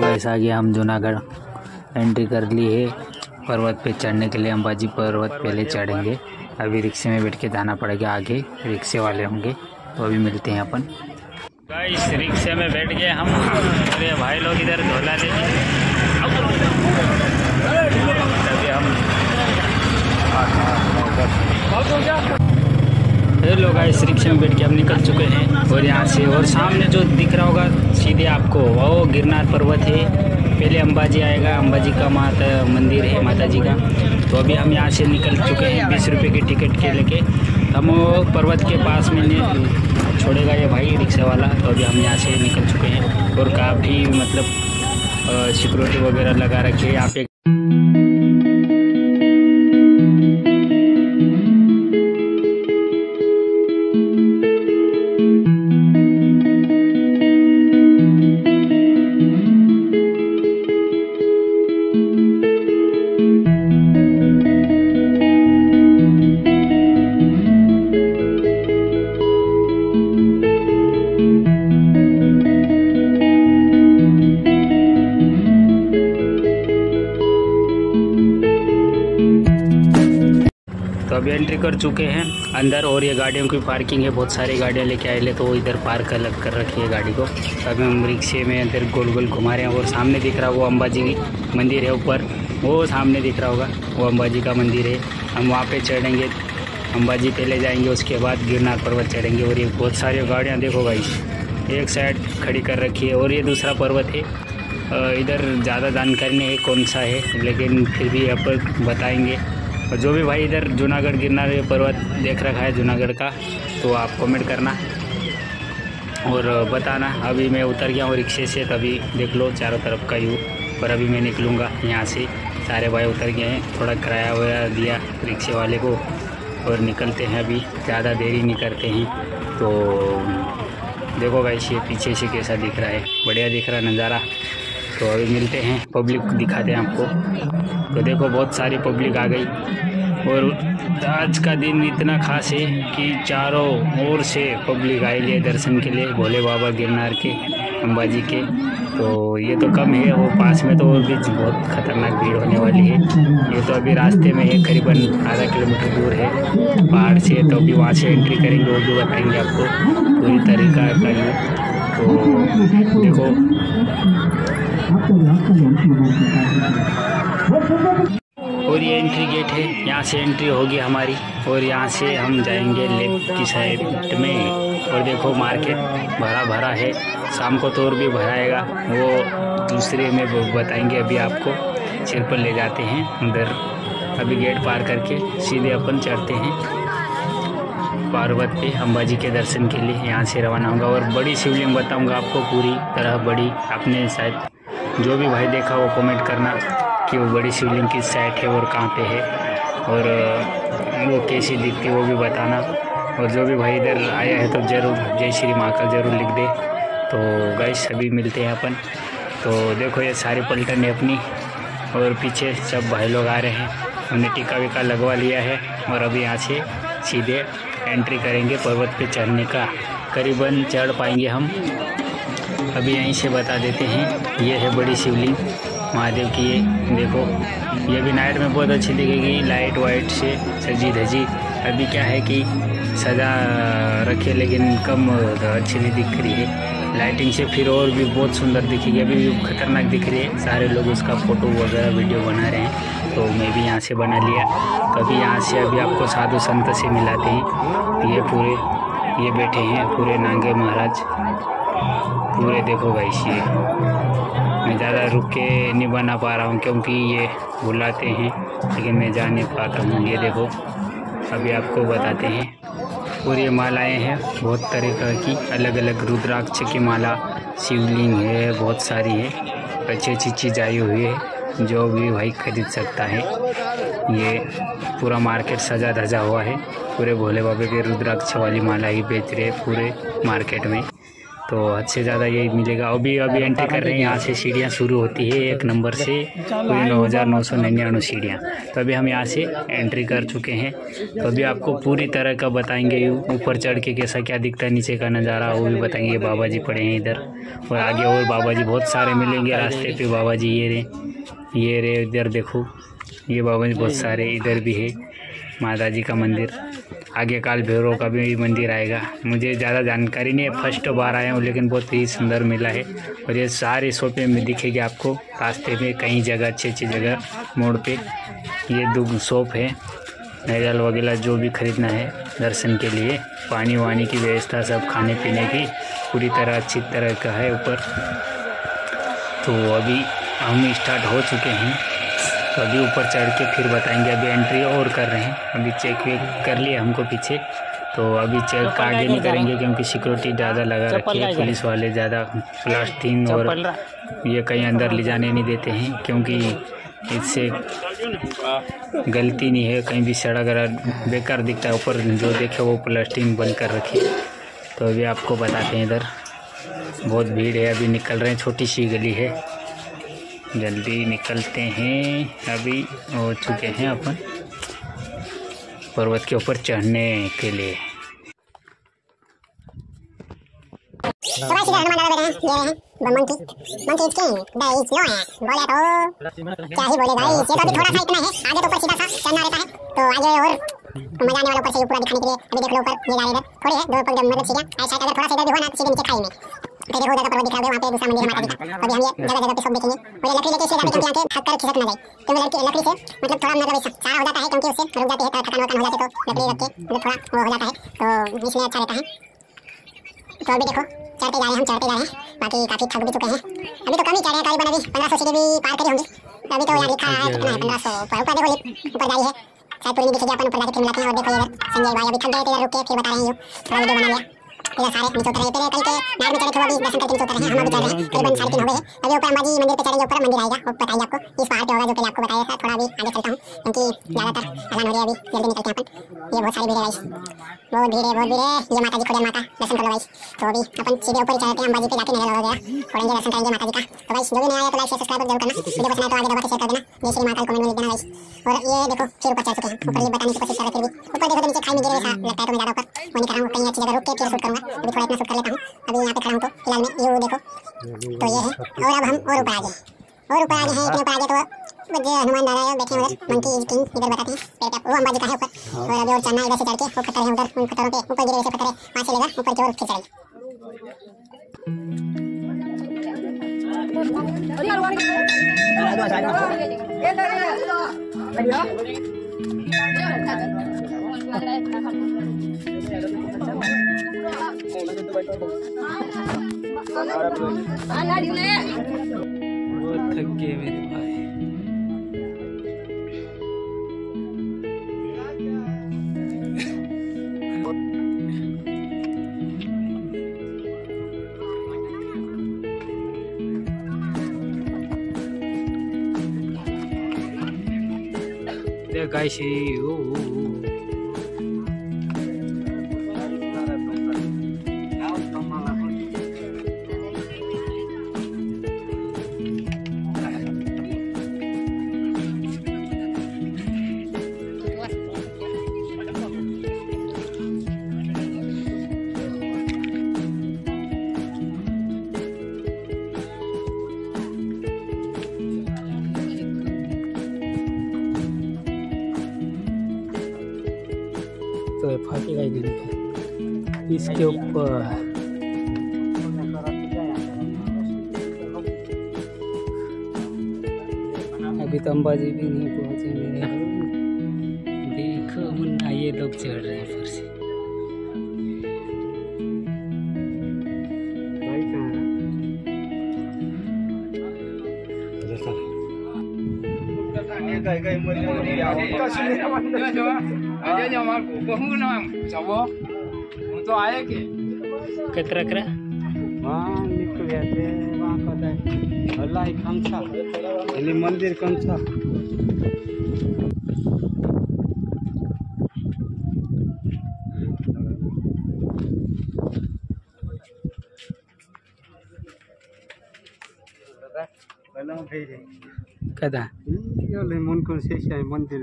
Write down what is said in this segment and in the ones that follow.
Gas आ गया हम Junagadh. Entry कर ली है। पर्वत पे चढ़ने के लिए अंबाजी पर्वत पहले चढ़ेंगे। अभी रिक्शे में बैठ के जाना पड़ेगा आगे। रिक्शे वाले होंगे तो अभी मिलते हैं अपन। गाइस, रिक्शे में बैठ गए हम। अरे भाई लोग इधर धोला ले हम हेलो गाइस रिक्शे में बैठ के हम निकल चुके हैं और यहाँ से। और सामने जो दिख रहा होगा, सीधे आपको, वो गिरनार पर्वत है। पहले अंबाजी आएगा, अंबाजी का माता, मंदिर है माता जी का। तो अभी हम यहाँ से निकल चुके हैं, बीस रुपये की टिकट के लेके। हम पर्वत के पास में छोड़ेगा ये भाई रिक्शा वाला तो अभी हम यहाँ से निकल चुके हैं। और काफ़ी मतलब सिक्योरिटी वगैरह लगा रखी है, यहाँ पे एंट्री कर चुके हैं। अंदर और ये गाड़ियों की पार्किंग है, बहुत सारी गाड़ियाँ लेके आए ले तो इधर पार्क अलग कर रखी है गाड़ी को। अभी हम रिक्शे में इधर गोल गोल घुमा रहे हैं और सामने दिख रहा वो अम्बाजी मंदिर है ऊपर। वो सामने दिख रहा होगा, वो अम्बाजी का मंदिर है। हम वहाँ पे चढ़ेंगे अम्बाजी पहले जाएँगे, उसके बाद गिरनार पर्वत चढ़ेंगे और ये बहुत सारी गाड़ियाँ देखो भाई, एक साइड खड़ी कर रखी है और ये दूसरा पर्वत है। इधर ज़्यादा जानकारी नहीं है कौन सा है, लेकिन फिर भी आप बताएँगे। और जो भी भाई इधर जूनागढ़ गिरनार ये पर्वत देख रखा है जूनागढ़ का तो आप कमेंट करना और बताना। अभी मैं उतर गया हूँ रिक्शे से, तभी देख लो चारों तरफ़ का व्यू पर अभी मैं निकलूँगा यहाँ से। सारे भाई उतर गए हैं, थोड़ा किराया वगैरह दिया रिक्शे वाले को और निकलते हैं अभी। ज़्यादा देरी नहीं करते हैं। तो देखो भाई ये पीछे से कैसा दिख रहा है। बढ़िया दिख रहा नज़ारा। तो अभी मिलते हैं। पब्लिक दिखाते हैं आपको। तो देखो, बहुत सारी पब्लिक आ गई। और आज का दिन इतना खास है कि चारों ओर से पब्लिक आई है दर्शन के लिए, भोले बाबा गिरनार के, अंबाजी के। तो ये तो कम है, वो पास में तो और भी बहुत खतरनाक भीड़ होने वाली है। ये तो अभी रास्ते में है, करीबन आधा किलोमीटर दूर है। पहाड़ से तो अभी वहाँ से एंट्री करेंगे और भी बताएँगे आपको पूरी तरीका का तो देखो और ये एंट्री गेट है, यहाँ से एंट्री होगी हमारी और यहाँ से हम जाएँगे लेफ़्ट की साइड में। और देखो मार्केट भरा भरा है, शाम को तो और भी भराएगा, वो दूसरे में बताएँगे अभी आपको। सिर पर ले जाते हैं, उधर अभी गेट पार करके सीधे अपन चढ़ते हैं। पर्वत पे, अंबाजी के दर्शन के लिए यहाँ से रवाना होगा और बड़ी शिवलिंग बताऊँगा आपको पूरी तरह, बड़ी, आपने शायद जो भी भाई देखा वो कमेंट करना कि वो बड़ी शिवलिंग किस साइड है और कहाँ पे है। और वो कैसी दिखती वो भी बताना। और जो भी भाई इधर आया है तो ज़रूर, जय श्री महाकाल ज़रूर लिख दे। तो गैस सभी मिलते हैं अपन। तो देखो ये सारी पलटन है अपनी। और पीछे सब भाई लोग आ रहे हैं। उन्हें टीका विका लगवा लिया है। और अभी यहाँ से सीधे एंट्री करेंगे पर्वत पे चढ़ने का। करीबन चढ़ पाएँगे हम। अभी यहीं से बता देते हैं। ये है बड़ी शिवलिंग। महादेव की ये, देखो। ये भी नाइट में बहुत अच्छी दिखेगी लाइट वाइट से। सजी धजी, अभी क्या है कि सजा रखी लेकिन कम अच्छी नहीं दिख रही है। लाइटिंग से फिर और भी बहुत सुंदर दिखेगी। अभी भी खतरनाक दिख रही है। सारे लोग उसका फ़ोटो वगैरह वीडियो बना रहे हैं। तो मैं भी यहाँ से बना लिया। तो अभी यहाँ से अभी आपको साधु संत से मिलाते हैं। ये पूरे, ये बैठे हैं, पूरे नांगे महाराज। पूरे देखो भाई ये मैं ज़्यादा रुक के नहीं बना पा रहा हूँ क्योंकि ये बुलाते हैं, लेकिन मैं जा नहीं पाता हूँ। ये देखो, अभी आपको बताते हैं। और ये मालाएँ हैं, बहुत तरीक़ा की अलग अलग रुद्राक्ष की माला, शिवलिंग है, बहुत सारी है। अच्छी अच्छी चीज़ आई हुई है, जो भी भाई खरीद सकता है। ये पूरा मार्केट सजा धजा हुआ है। पूरे भोले बाबे के रुद्राक्ष वाली माला ही बेच रहे पूरे मार्केट में। तो हद से ज़्यादा यही मिलेगा। अभी अभी एंट्री कर रहे हैं। यहाँ से सीढ़ियाँ शुरू होती है एक नंबर से। पूरी नौ हज़ार नौ सौ निन्यानवे सीढ़ियाँ। तो अभी हम यहाँ से एंट्री कर चुके हैं। तो अभी आपको पूरी तरह का बताएँगे। ऊपर चढ़ के कैसा क्या दिखता है, नीचे का नज़ारा, वो भी बताएँगे। बाबा जी पड़े हैं इधर। और आगे और बाबा जी बहुत सारे मिलेंगे रास्ते पे। बाबा जी ये रे ये रे, इधर देखो। ये बाबा जी बहुत सारे, इधर भी है। माता जी का मंदिर। आगे काल भैरव का भी मंदिर आएगा। मुझे ज़्यादा जानकारी नहीं है, फ़र्स्ट बार आया हूँ, लेकिन बहुत ही सुंदर मिला है। और ये सारे शॉपें में दिखेगी आपको, रास्ते में कई जगह अच्छी अच्छी जगह, मोड़ पे। ये दो शॉप है नारियल वगैरह जो भी ख़रीदना है, दर्शन के लिए। पानी वानी की व्यवस्था सब खाने पीने की, पूरी तरह अच्छी तरह का है ऊपर। तो अभी हम स्टार्ट हो चुके हैं। तो अभी ऊपर चढ़ के फिर बताएँगे अभी एंट्री और कर रहे हैं। अभी चेक वेक कर लिए हमको पीछे। तो अभी चेक आगे नहीं करेंगे क्योंकि सिक्योरिटी ज़्यादा लगा रखी है पुलिस वाले ज़्यादा प्लास्टिक और ये कहीं अंदर ले जाने नहीं देते हैं क्योंकि इससे गलती नहीं है। कहीं भी सड़क अगर बेकार दिखता है ऊपर जो देखे वो प्लास्टिक बंद कर रखी तो अभी आपको बताते हैं इधर। बहुत भीड़ है अभी निकल रहे हैं छोटी सी गली है। जल्दी निकलते हैं। अभी हो चुके हैं अपन पर्वत के ऊपर चढ़ने के लिए। तो। सीधा तो थोड़ा सा इतना है, आगे तो ऊपर सीधा सा चढ़ना रहता है। तो आगे और मज़ा आने वाला ऊपर से दिखाने के लिए, अभी देख लो ऊपर, ये जा थोड़ी है, दो मतलब ऐसा अगर थोड़ा सा इधर भी ना तो सीधे खाई में। फिर देखो उधर पर्वत दिख रहा है वहाँ पे दूसरा मंदिर माता जी का अभी हम ये जगह जगह पे सब देखेंगे और लकड़ी लेके इसलिए जाते क्योंकि यहाँ थक कर खिसक ना जाए क्योंकि लकड़ी लकड़ी से मतलब थोड़ा मतलब ऐसा सारा हो जाता है क्योंकि उससे रुक जाती है थकान वकान हो जाती है तो लकड़ी रख के मतलब थोड़ा वो हो जाता है तो इसलिए अच्छा रहता है तो अभी देखो चढ़ते जा रहे हैं हम चढ़ते जा रहे हैं बाकी काफ़ी थक भी चुके हैं अभी तो कम ही चढ़ रहे हैं करीबन अभी पंद्रह सौ सीढ़ी भी पार करी होंगी अभी तो यार लिखा है कितना है पंद्रह सौ ऊपर ऊपर देखो ऊपर जा रही है शायद पूरी दिखेगी अपन ऊपर जाके फिर मिलाते हैं और देखो इधर संजय भाई अभी थक गए थे रुक के फिर बता रहे हैं थोड़ा वीडियो बना लिया इधर सारे नीचे उतर रहे पहले कल के नार में चढ़े थे वो अभी दर्शन करके नीचे उतर रहे हैं हम अभी चल रहे। हैं करीबन साढ़े तीन हो गए अभी ऊपर अंबाजी मंदिर पे चढ़ेंगे ऊपर मंदिर आएगा। वो बताइए आपको, इस पहाड़ पे होगा, जो पहले आपको बताया था, थोड़ा अभी आगे चलता हूँ। क्योंकि ज़्यादातर अलान हो रही है अभी, जल्दी निकलते हैं अपन। ये बहुत सारी भीड़ है गाइस बहुत भीड़ है, बहुत भीड़ है। ये माता जी खोजन माता, दर्शन कर लो गाइस तो अभी अपन सीधे ऊपर ही चढ़ते हैं, अंबाजी पे जाके नज़र वगैरह खोलेंगे दर्शन करेंगे माता जी का। तो गाइस जो भी नया आया तो लाइक शेयर सब्सक्राइब ज़रूर करना। वीडियो पसंद आए तो आगे दबा के शेयर कर देना। जय श्री माता, कमेंट में लिख देना गाइस और ये देखो फिर ऊपर चढ़ चुके हैं। ऊपर ये बताने की कोशिश कर रहे फिर भी। ऊपर देखो तो नीचे खाई में गिरे ऐसा लगता है तो मैं ज़्यादा ऊपर। वो नहीं कर रहा हूँ, कहीं अच्छी जगह रुक के फिर शूट करूँगा। अभी थोड़ा इतना शूट कर लेता हूँ अभी यहाँ पे खड़ा हूँ तो फ़िलहाल में ये देखो तो ये है और अब हम और ऊपर आ गए और ऊपर आ गए हैं इतने ऊपर आ गए तो जो हनुमान दादा है बैठे हैं उधर मंकी इज़ किंग इधर बताते हैं पेड़ पे वो अंबाजी का है ऊपर और अभी और चढ़ना इधर से चढ़ के वो पत्थर है उधर उन पत्थरों पे ऊपर गिरे वैसे पत्थर है वहाँ से लेगा ऊपर की ओर खिंच चढ़ेंगे बहुत थक गए मेरे भाई देखा शी ओ ये फाटेगा ही नहीं इसके ऊपर अभी तो अंबाजी भी नहीं पहुँचे मेरे देखो मुन्ना ये लोग चढ़ रहे हैं फिर से આજે જ અમાર કોકો હું નામ જવો હું તો આયે કે કતરા કરા હા નીકળ્યા તે વાં કદાય હલાઈ કંછા એલી મંદિર કંછા कदा यो मन को शेष मंदिर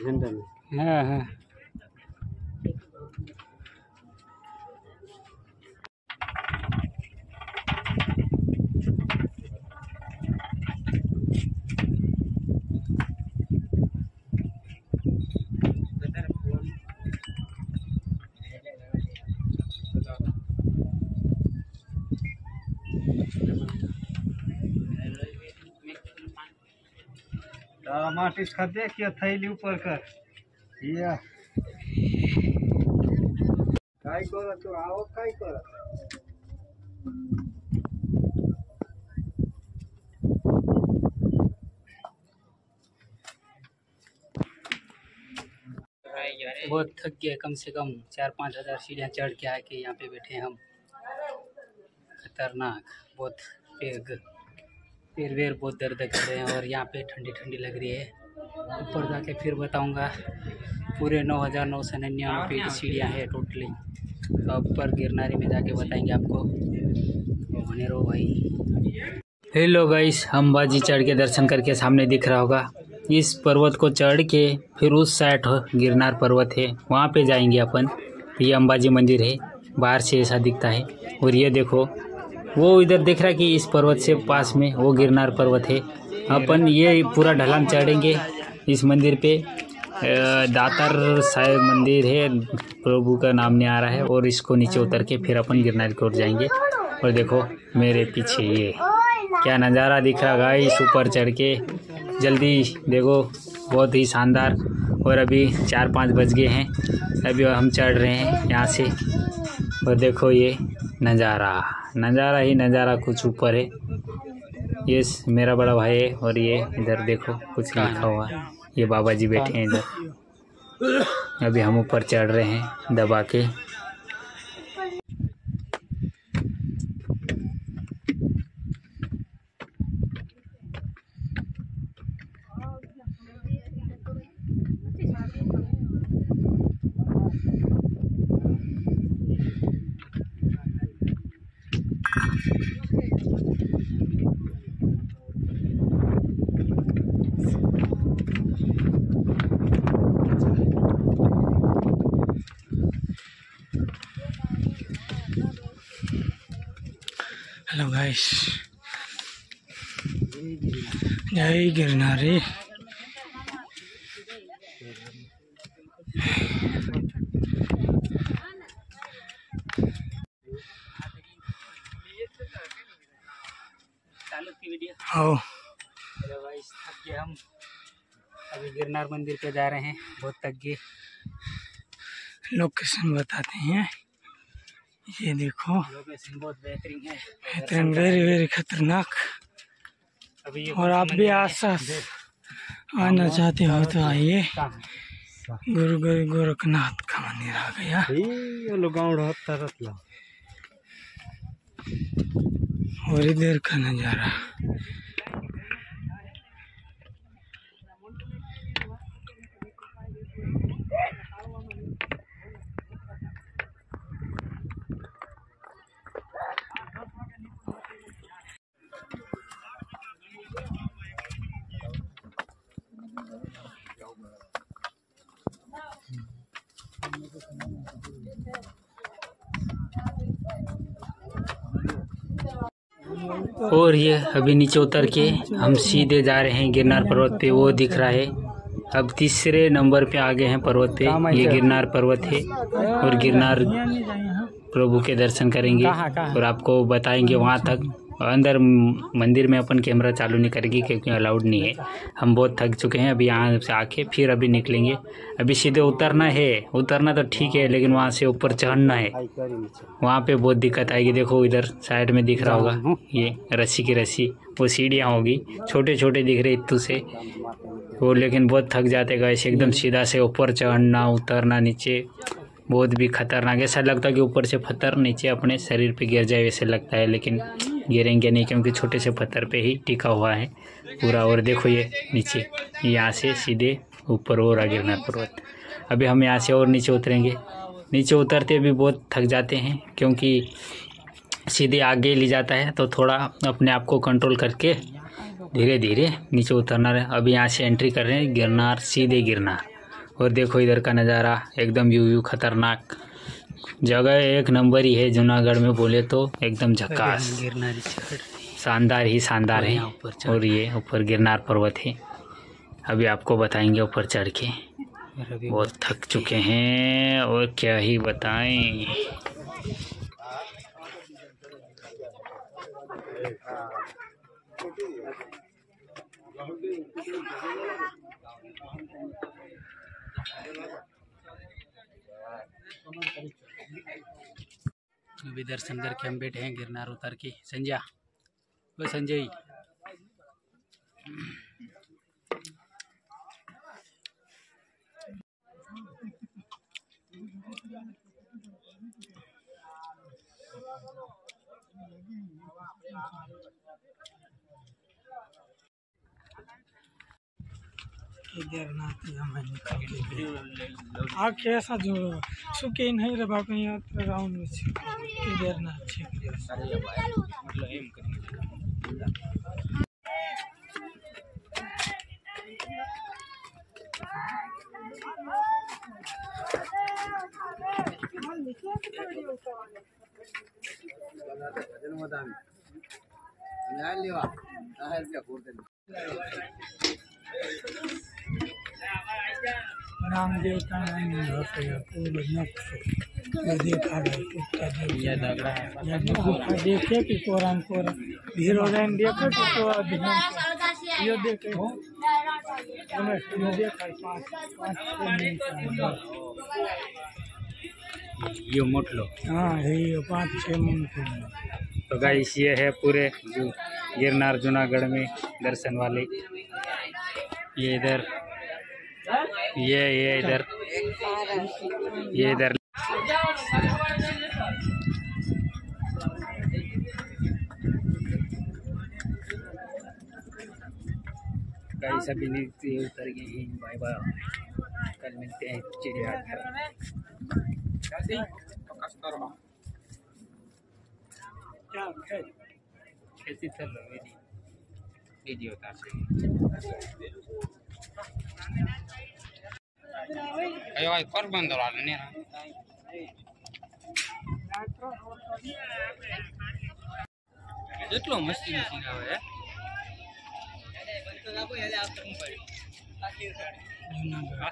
झंडा में हाँ, हाँ। खाते माचिस खदे थैली ऊपर कर? बहुत थक गए कम से कम। चार पाँच हज़ार सीढ़ियाँ चढ़ के आके यहाँ पे बैठे हम। खतरनाक, बहुत पेर वेर बहुत दर्द कर रहे हैं और यहाँ पे ठंडी ठंडी लग रही है। ऊपर जाके फिर बताऊँगा। पूरे नौ हज़ार नौ सौ निन्यानवे की सीढ़ियाँ हैं टोटली। तो ऊपर गिरनारी में जाके बताएँगे आपको। तो बने रहो भाई। हेलो गाइस हम बाजी चढ़ के दर्शन करके सामने दिख रहा होगा। इस पर्वत को चढ़ के फिर उस साइड गिरनार पर्वत है वहाँ पे जाएँगे अपन। ये अंबाजी मंदिर है बाहर से ऐसा दिखता है। और ये देखो वो इधर देख रहा है कि इस पर्वत से पास में वो गिरनार पर्वत है। अपन ये पूरा ढलान चढ़ेंगे। इस मंदिर पे दातार साहेब मंदिर है, प्रभु का नाम नहीं आ रहा है, और इसको नीचे उतर के फिर अपन गिरनार की ओर जाएँगे। और देखो, मेरे पीछे ये, क्या नज़ारा दिख रहा गाइस ऊपर चढ़ के। जल्दी देखो, बहुत ही शानदार। और अभी चार पाँच बज गए हैं, अभी हम चढ़ रहे हैं यहाँ से। और देखो ये नज़ारा नज़ारा ही नज़ारा कुछ ऊपर है। ये मेरा बड़ा भाई है और ये इधर देखो, कुछ लिखा हुआ ये बाबा जी बैठे हैं इधर। अभी हम ऊपर चढ़ रहे हैं, दबा के हेलो गाइस जय गिरनारी आओ। थक गए हम। अभी गिरनार मंदिर पे जा रहे हैं बहुत थक गए। लोकेशन बताते हैं। ये देखो। बहुत बेहतरीन है। बेहतरीन वेरी वेरी खतरनाक। और आप भी आसपास आना चाहते हो तो आइए। गुरु गुरु गोरखनाथ का मंदिर आ गया। और इधर का नज़ारा। और ये अभी नीचे उतर के हम सीधे जा रहे हैं गिरनार पर्वत पे वो दिख रहा है। अब तीसरे नंबर पे आ गए हैं पर्वत पे ये गिरनार पर्वत है और गिरनार प्रभु के दर्शन करेंगे और आपको बताएँगे वहाँ तक। अंदर मंदिर में अपन कैमरा चालू नहीं करेगी क्योंकि अलाउड नहीं है। हम बहुत थक चुके हैं, अभी यहाँ से आके फिर अभी निकलेंगे। अभी सीधे उतरना है, उतरना तो ठीक है, लेकिन वहाँ से ऊपर चढ़ना है। वहाँ पे बहुत दिक्कत आएगी। देखो इधर साइड में दिख रहा होगा, ये रस्सी की रस्सी, वो सीढ़ियाँ होगी। छोटे छोटे दिख रहे इतू से। वो लेकिन बहुत थक जाते गए एकदम सीधा से ऊपर चढ़ना, उतरना, नीचे। बहुत भी खतरनाक, ऐसा लगता है कि ऊपर से पत्थर नीचे अपने शरीर पे गिर जाए, वैसे लगता है, लेकिन गिरेंगे नहीं क्योंकि छोटे से पत्थर पे ही टिका हुआ है। पूरा और देखो ये नीचे। यहाँ से सीधे ऊपर और आ गिरनार पर्वत। अभी हम यहाँ से और नीचे उतरेंगे। नीचे उतरते भी बहुत थक जाते हैं क्योंकि सीधे आगे ले जाता है तो थोड़ा अपने आप को कंट्रोल करके धीरे धीरे नीचे उतरना है। अभी यहाँ से एंट्री कर रहे हैं, गिरनार, सीधे गिरनार। और देखो इधर का नज़ारा, एकदम व्यू व्यू खतरनाक। जगह एक नंबर ही है जूनागढ़ में बोले तो एकदम झकास। शानदार ही शानदार है। और ये ऊपर गिरनार पर्वत है। अभी आपको बताएँगे ऊपर चढ़ के। बहुत थक चुके हैं और क्या ही बताएँ। अभी दर्शन करके हम बैठे हैं गिरनार उतर के। संजय। वो संजय। आखे ऐसा जो सुके नहीं रे बाप यहाँ राउंड में छे केदारनाथ छे मतलब नाम हैं देखा है गुफा देखे कि देखे कि तो यो देखे यो देखा पाँच पाँच छः मिनट का यो मोटलो हाँ ये पाँच छः मिनट तो गाइस ये है पूरे जो गिरनार जूनागढ़ में दर्शन वाले। ये इधर ये ये इधर। ये इधर। गाइस अभी नीचे उतर गए बाय बाय। कल मिलते हैं रही है वीडियो उतार ಅಯ್ಯೋ ಇಪ್ಪರ್ ಬಂದವ್ರು ಅಲ್ಲಿ ನೀರ એટલો મસ્તી નથી આવે જુનાગઢ